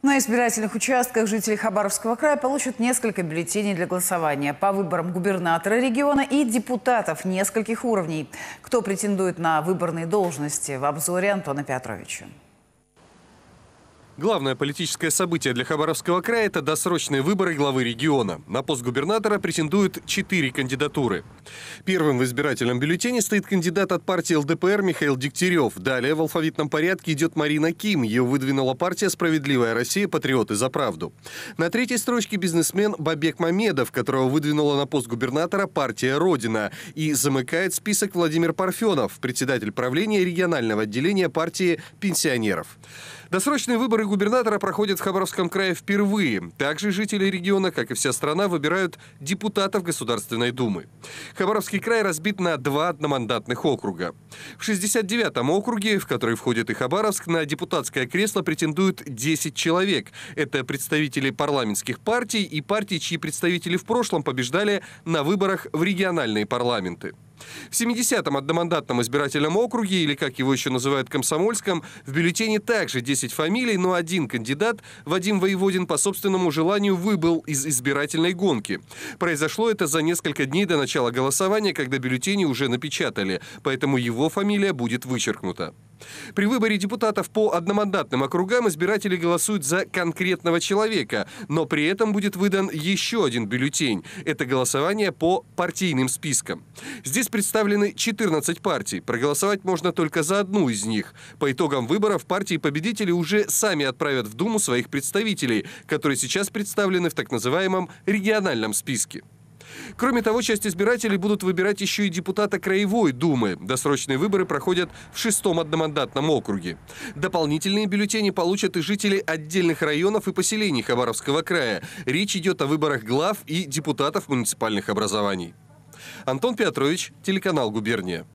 На избирательных участках жители Хабаровского края получат несколько бюллетеней для голосования по выборам губернатора региона и депутатов нескольких уровней. Кто претендует на выборные должности в обзоре Антона Петровича. Главное политическое событие для Хабаровского края – это досрочные выборы главы региона. На пост губернатора претендуют четыре кандидатуры. Первым в избирательном бюллетене стоит кандидат от партии ЛДПР Михаил Дегтярев. Далее в алфавитном порядке идет Марина Ким. Ее выдвинула партия «Справедливая Россия. Патриоты за правду». На третьей строчке бизнесмен Бабек Мамедов, которого выдвинула на пост губернатора партия «Родина». И замыкает список Владимир Парфенов, председатель правления регионального отделения партии пенсионеров. Досрочные выборы губернатора проходят в Хабаровском крае впервые. Также жители региона, как и вся страна, выбирают депутатов Государственной Думы. Хабаровский край разбит на два одномандатных округа. В 69-м округе, в который входит и Хабаровск, на депутатское кресло претендуют 10 человек. Это представители парламентских партий и партий, чьи представители в прошлом побеждали на выборах в региональные парламенты. В 70-м одномандатном избирательном округе, или как его еще называют Комсомольском, в бюллетене также 10 фамилий, но один кандидат, Вадим Воеводин, по собственному желанию выбыл из избирательной гонки. Произошло это за несколько дней до начала голосования, когда бюллетени уже напечатали, поэтому его фамилия будет вычеркнута. При выборе депутатов по одномандатным округам избиратели голосуют за конкретного человека, но при этом будет выдан еще один бюллетень. Это голосование по партийным спискам. Здесь представлены 14 партий. Проголосовать можно только за одну из них. По итогам выборов партии-победители уже сами отправят в Думу своих представителей, которые сейчас представлены в так называемом региональном списке. Кроме того, часть избирателей будут выбирать еще и депутата Краевой Думы. Досрочные выборы проходят в шестом одномандатном округе. Дополнительные бюллетени получат и жители отдельных районов и поселений Хабаровского края. Речь идет о выборах глав и депутатов муниципальных образований. Антон Петрович, телеканал «Губерния».